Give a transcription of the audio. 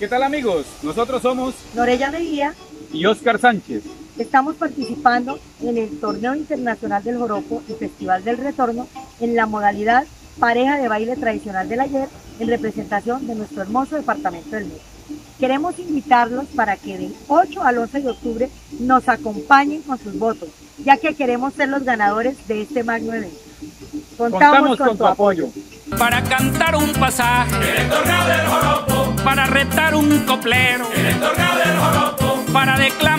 ¿Qué tal amigos? Nosotros somos Norella Mejía y Oscar Sánchez. Estamos participando en el Torneo Internacional del Joropo y Festival del Retorno en la modalidad pareja de baile tradicional del ayer en representación de nuestro hermoso departamento del Meta. Queremos invitarlos para que del 8 al 11 de octubre nos acompañen con sus votos, ya que queremos ser los ganadores de este magno evento. Contamos, con, tu apoyo. Para cantar un pasaje en el torneo del joropo, un coplero. El torneo del joropo, para declamar